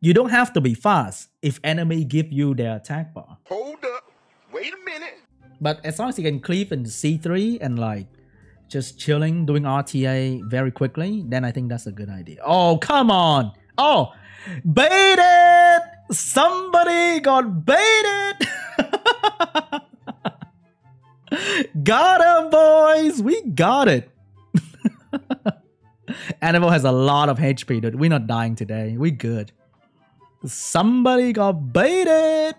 You don't have to be fast if enemy give you their attack bar. Hold up. Wait a minute. But as long as you can cleave in C3 and like just chilling, doing RTA very quickly, then I think that's a good idea. Oh, come on. Oh, baited. Somebody got baited. got him, boys. We got it. Animal has a lot of HP, dude. We're not dying today. We good. Somebody got baited.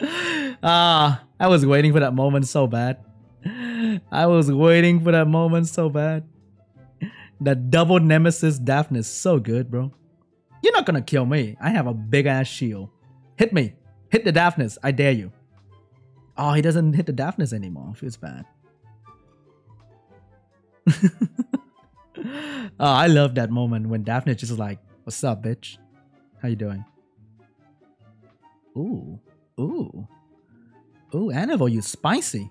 ah, I was waiting for that moment so bad. I was waiting for that moment so bad. That double nemesis Daphnis so good, bro. You're not gonna kill me. I have a big ass shield. Hit me. Hit the Daphnis. I dare you. Oh, he doesn't hit the Daphnis anymore. Feels bad. oh, I love that moment when Daphnis just like, "What's up, bitch? How you doing?" Ooh, ooh, ooh, Anivil, you spicy.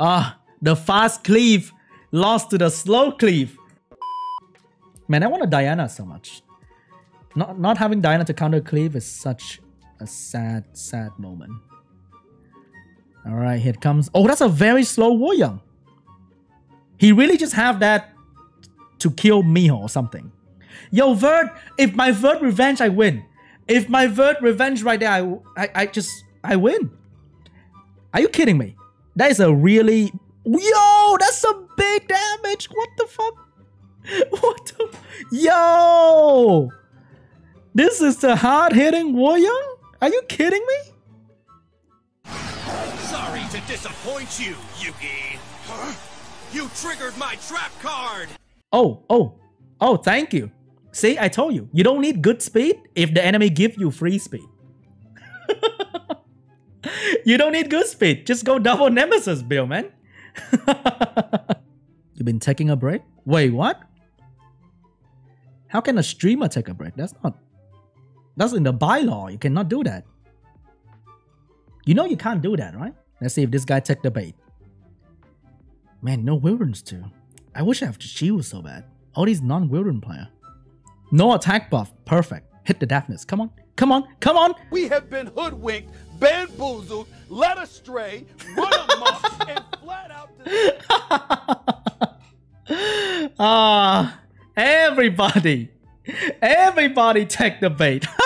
Ah, the fast cleave lost to the slow cleave. Man, I want a Diana so much. Not not having Diana to counter cleave is such a sad, sad moment. All right, here it comes. Oh, that's a very slow War Young. He really just have that to kill Miho or something. Yo, Vert, if my Vert revenge, I win. If my Vert revenge right there, I, I, I just, I win. Are you kidding me? That is a really, yo, that's some big damage. What the fuck? What the, yo, this is the hard hitting War Young? Are you kidding me? Sorry to disappoint you, Yugi. Huh? You triggered my trap card! Oh, oh, oh, thank you. See, I told you, you don't need good speed if the enemy give you free speed. you don't need good speed. Just go double nemesis Bill, man. You've been taking a break? Wait, what? How can a streamer take a break? That's not... That's in the bylaw. You cannot do that. You know you can't do that, right? Let's see if this guy took the bait. Man, no Wilderness too. I wish I have shield so bad. All these non-Wilderness player. No attack buff. Perfect. Hit the Daphnis. Come on. Come on. Come on. We have been hoodwinked, bamboozled, led astray, run amok, and flat out. Ah, everybody. Everybody take the bait.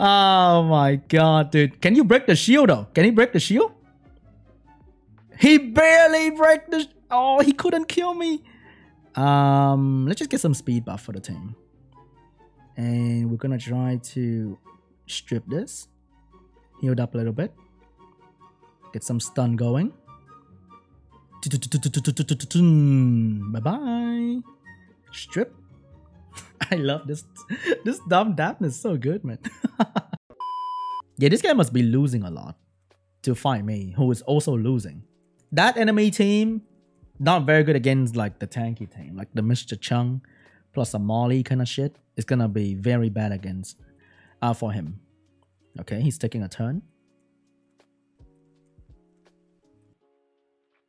oh my god, dude. Can you break the shield though? Can he break the shield? He barely break the... Oh, he couldn't kill me. Um, let's just get some speed buff for the team. And we're gonna try to strip this. Healed up a little bit. Get some stun going. Bye-bye. Strip. I love this. This dumb Daphne is so good, man. yeah, this guy must be losing a lot to fight me, who is also losing. That enemy team, not very good against like the tanky team, like the Mr. Chung plus a Molly kind of shit. It's gonna be very bad against uh, for him. Okay, he's taking a turn.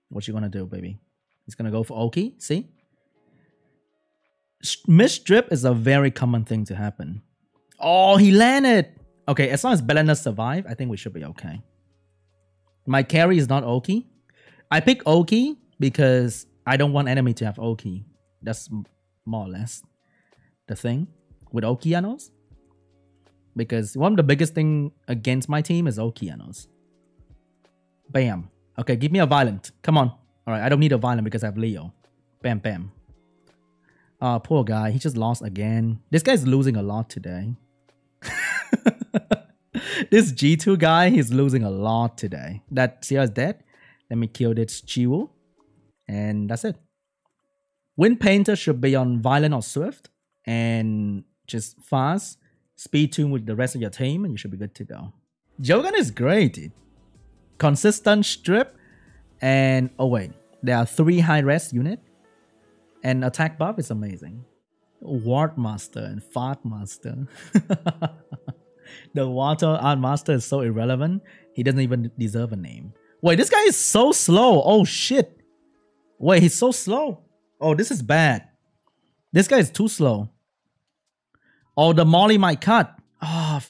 What you gonna do, baby? He's gonna go for Oki. See, Miss Drip is a very common thing to happen. Oh, he landed. Okay, as long as Belena survive, I think we should be okay. My carry is not Oki. I pick Oki because I don't want enemy to have Oki. That's more or less the thing with Okeanos. Because one of the biggest thing against my team is Okeanos. Bam. Okay, give me a violent. Come on. All right, I don't need a violent because I have Leo. Bam, bam. Oh, poor guy. He just lost again. This guy's losing a lot today. this G2 guy, he's losing a lot today. That is dead. Let me kill this Chiwu. And that's it. Wind Painter should be on Violent or Swift. And just fast. Speed tune with the rest of your team. And you should be good to go. Jogan is great, dude. Consistent strip. And, oh wait. There are three high res unit. And attack buff is amazing. Ward Master and Fart Master. the Water Art Master is so irrelevant. He doesn't even deserve a name. Wait, this guy is so slow. Oh shit. Wait, he's so slow. Oh, this is bad. This guy is too slow. Oh, the molly might cut. Ah,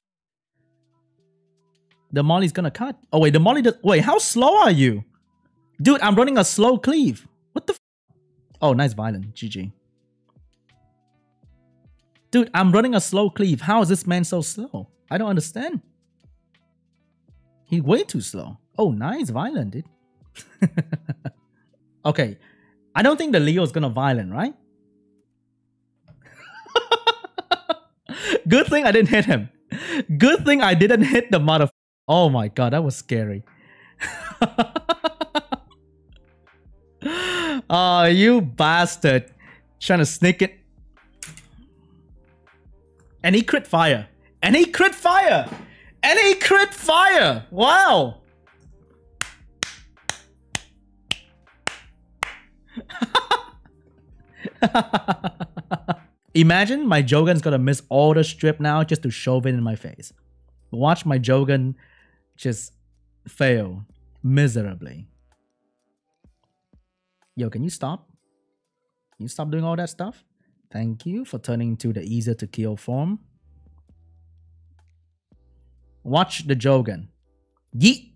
the molly's gonna cut. Oh wait, the molly. Does, wait, how slow are you, dude? I'm running a slow cleave. What the? Oh, nice violent. GG. Dude, I'm running a slow cleave. How is this man so slow? I don't understand. He's way too slow. Oh, nice violent, dude. okay, I don't think the Leo is gonna violent, right? Good thing I didn't hit him. Good thing I didn't hit the mother. Oh my god, that was scary. oh, you bastard. Trying to sneak it. Any crit fire. Any crit fire. Any crit fire. Wow. Imagine my Jogan's gonna miss all the strip now just to shove it in my face. Watch my Jogan just fail miserably. Yo, can you stop? Can you stop doing all that stuff? Thank you for turning to the easier to kill form. Watch the Jogan. Yeet!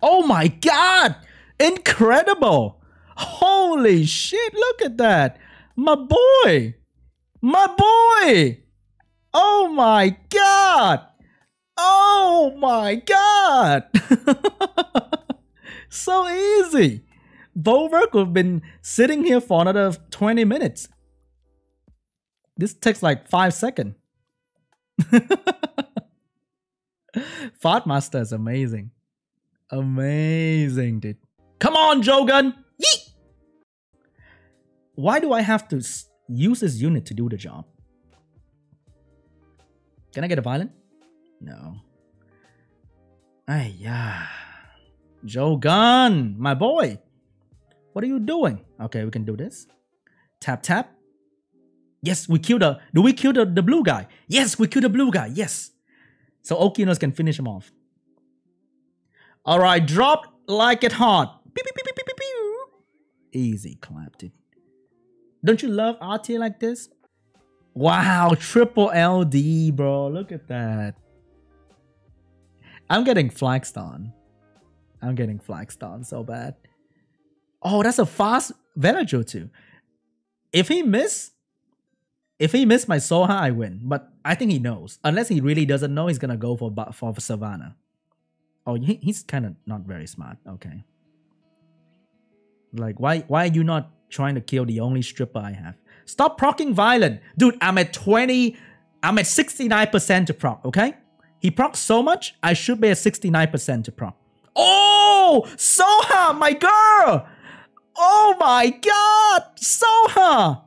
Oh my god! Incredible! Holy shit, look at that! My boy! My boy! Oh my god! Oh my god! so easy! Would have been sitting here for another 20 minutes. This takes like 5 seconds. Fart Master is amazing. Amazing, dude. Come on, Jogan! Why do I have to use this unit to do the job? Can I get a violin? No. Yeah. Jogan, my boy. What are you doing? Okay, we can do this. Tap, tap. Yes, we kill the. Do we kill the, the blue guy? Yes, we kill the blue guy. Yes. So Okeanos can finish him off. All right, drop like it hot. Easy clap, dude. Don't you love RT like this? Wow, triple LD, bro. Look at that. I'm getting flaxed on. I'm getting flaxed on so bad. Oh, that's a fast Villager too. If he miss, if he miss my Soha, I win. But I think he knows. Unless he really doesn't know, he's gonna go for for Savannah. Oh, he, he's kind of not very smart. Okay. Like, why why are you not trying to kill the only stripper I have? Stop procking violent. Dude, I'm at 20, I'm at 69% to proc, okay? He procs so much, I should be at 69% to proc. Oh, Soha, my girl! Oh my god, Soha!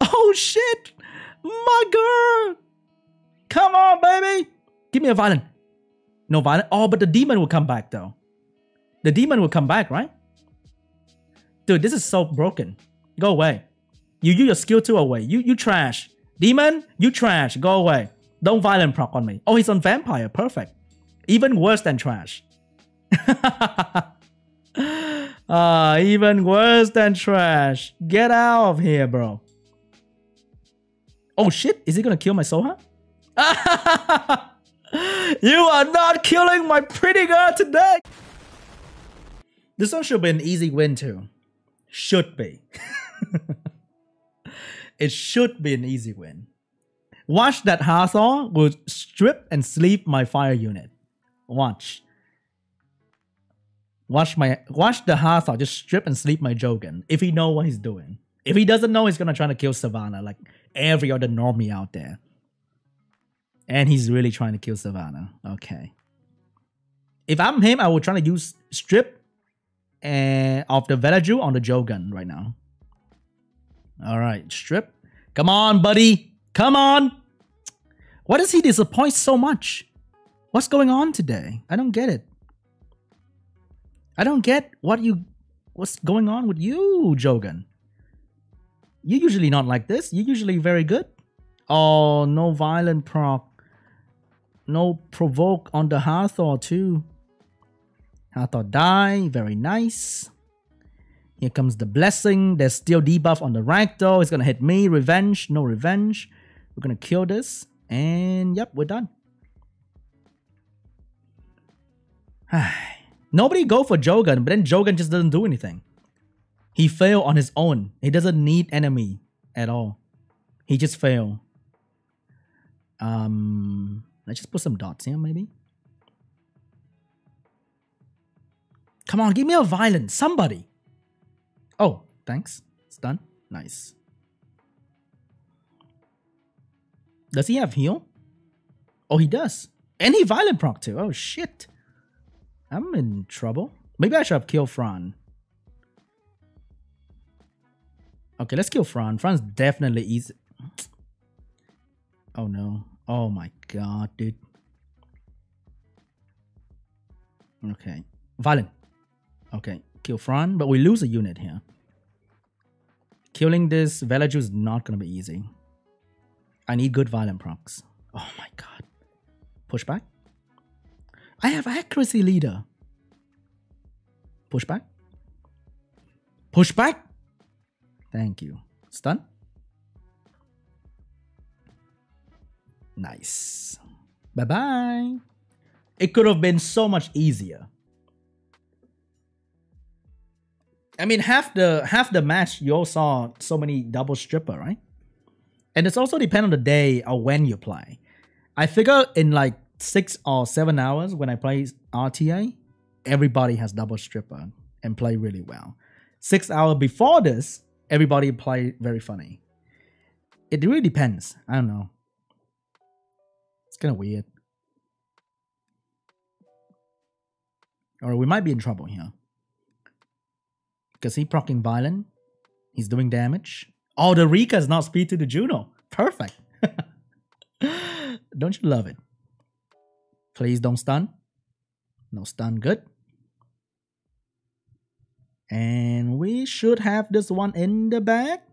Oh shit, my girl! Come on, baby! Give me a violent. No violent. Oh, but the demon will come back though. The demon will come back, right? Dude, this is so broken. Go away. You use your skill 2 away. You you trash. Demon, you trash. Go away. Don't violent proc on me. Oh, he's on vampire. Perfect. Even worse than trash. Ah, even worse than trash. Get out of here, bro. Oh shit, is he gonna kill my Soha? you are not killing my pretty girl today! This one should be an easy win too. Should be. it should be an easy win. Watch that Hathor will strip and sleep my fire unit. Watch. Watch my watch the Hathor just strip and sleep my Jogan if he know what he's doing. If he doesn't know, he's gonna try to kill Savannah like every other normie out there. And he's really trying to kill Savannah. Okay. If I'm him, I would try to use strip and of the Velaju on the Jogan right now. All right, strip. Come on, buddy. Come on. Why does he disappoint so much? What's going on today? I don't get it. I don't get what you what's going on with you, Jogan. You're usually not like this. You're usually very good. Oh, no violent proc. No provoke on the Hathor too. Hathor die. Very nice. Here comes the blessing. There's still debuff on the ragdoll. It's gonna hit me. Revenge. No revenge. We're gonna kill this. And yep, we're done. Nobody go for Jogan, but then Jogan just doesn't do anything. He fail on his own. He doesn't need enemy at all. He just fail. Um, let's just put some dots here, maybe. Come on, give me a violent. Somebody. Oh, thanks. It's done. Nice. Does he have heal? Oh, he does. And he violent proc too. Oh, shit. I'm in trouble. Maybe I should have killed Fran. Okay, let's kill Fran. Fran's definitely easy. Oh no. Oh my god, dude. Okay. Violent. Okay. Kill Fran, but we lose a unit here. Killing this Velaju is not gonna be easy. I need good violent procs. Oh my god. Push back. I have accuracy leader. Push back. Push back. Thank you. Stun. Nice. Bye bye. It could have been so much easier. I mean, half the half the match you all saw so many double stripper, right? And it's also depend on the day or when you play. I figure in like six or seven hours when I play RTA, everybody has double stripper and play really well. Six hours before this, everybody play very funny. It really depends. I don't know. It's kind of weird. Or we might be in trouble here. Because he procking violent. He's doing damage. Oh, the Rika is not speed to the Juno. Perfect. don't you love it? Please don't stun. No stun, good. And we should have this one in the back.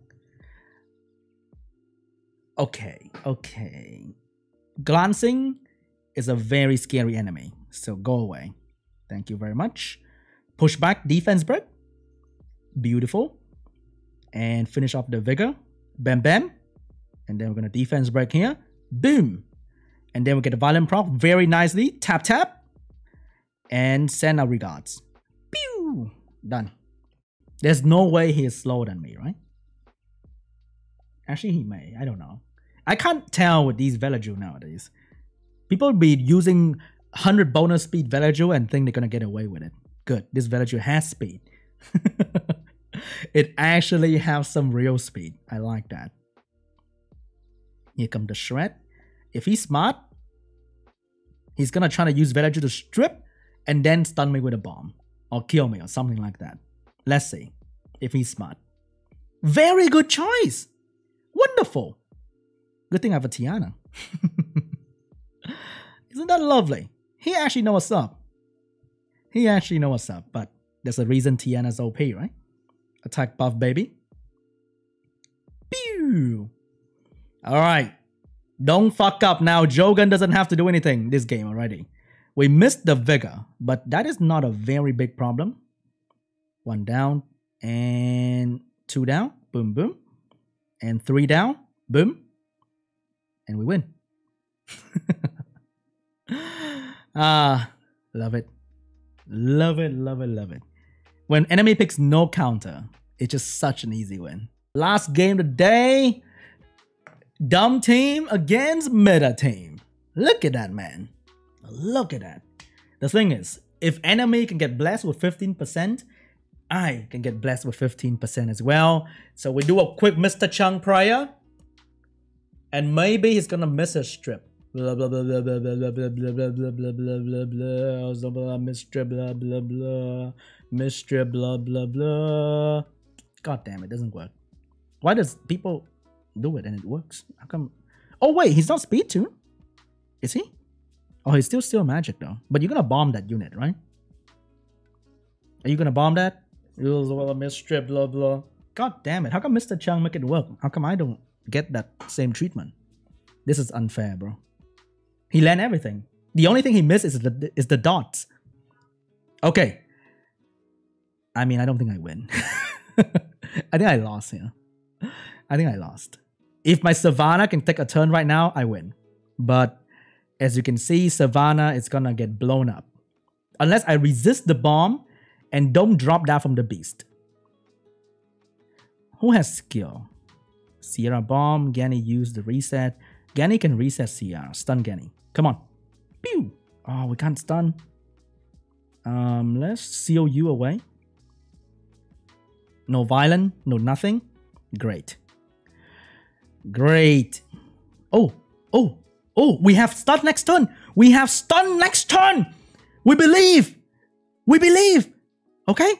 Okay, okay. Glancing is a very scary enemy, so go away. Thank you very much. Push back, defense break. Beautiful. And finish off the vigor. Bam bam. And then we're gonna defense break here. Boom. And then we get a violent proc very nicely. Tap tap. And send our regards. Pew! Done. There's no way he is slower than me, right? Actually, he may. I don't know. I can't tell with these Velaju nowadays. People be using 100 bonus speed Velaju and think they're gonna get away with it. Good. This Velaju has speed. it actually has some real speed. I like that. Here come the shred. If he's smart, he's gonna try to use Velaju to strip and then stun me with a bomb or kill me or something like that. Let's see if he's smart. Very good choice. Wonderful. Good thing I have a Tiana. Isn't that lovely? He actually know what's up. He actually know what's up, but there's a reason Tiana's OP, right? Attack buff, baby. Pew! Alright. Don't fuck up now. Jogan doesn't have to do anything this game already. We missed the Vigor, but that is not a very big problem. One down and two down. Boom, boom. And three down. Boom. And we win. ah, love it. Love it, love it, love it. When enemy picks no counter, it's just such an easy win. Last game today. Dumb team against meta team. Look at that, man. Look at that. The thing is, if enemy can get blessed with 15%, I can get blessed with 15% as well. So we do a quick Mr. Chung prayer. And maybe he's gonna miss a strip. Blah blah blah blah blah blah blah blah blah blah blah blah blah blah blah blah blah blah blah Mr. blah blah blah God damn it doesn't work. Why does people do it and it works? How come Oh wait, he's not speed too? Is he? Oh he's still still magic though. But you're gonna bomb that unit, right? Are you gonna bomb that? Was well Mr. blah blah. God damn it. How come Mr. Chung make it work? How come I don't get that same treatment? This is unfair, bro. He land everything. The only thing he missed is the is the dots. Okay. I mean, I don't think I win. I think I lost here. I think I lost. If my Savannah can take a turn right now, I win. But as you can see, Savannah is gonna get blown up. Unless I resist the bomb and don't drop that from the beast. Who has skill? Sierra bomb, Ganny used the reset. Ganny can reset Sierra. Stun Ganny. Come on. Pew! Oh, we can't stun. Um, let's seal you away. No violent, no nothing. Great. Great. Oh, oh, oh, we have stun next turn. We have stun next turn. We believe. We believe. Okay?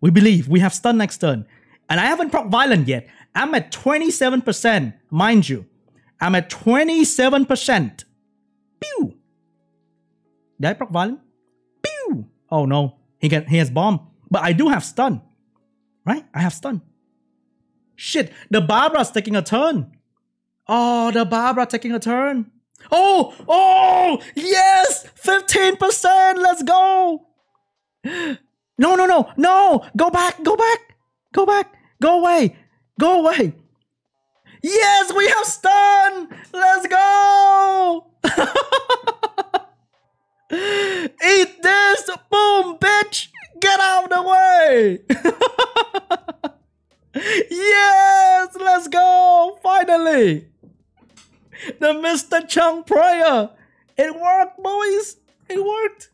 We believe. We have stun next turn. And I haven't proc violent yet. I'm at 27%, mind you. I'm at 27%. Pew. Did I proc violent? Pew. Oh no. He can he has bomb. But I do have stun. Right? I have stun. Shit, the Barbara's taking a turn. Oh, the Barbara taking a turn. Oh, oh, yes, 15%. Let's go. No, no, no, no. Go back, go back, go back, go away, go away. Yes, we have stun. Let's go. Eat this. Boom, bitch. Get out of the way. yes, let's go. Finally. The Mr. Chung prayer. It worked, boys. It worked.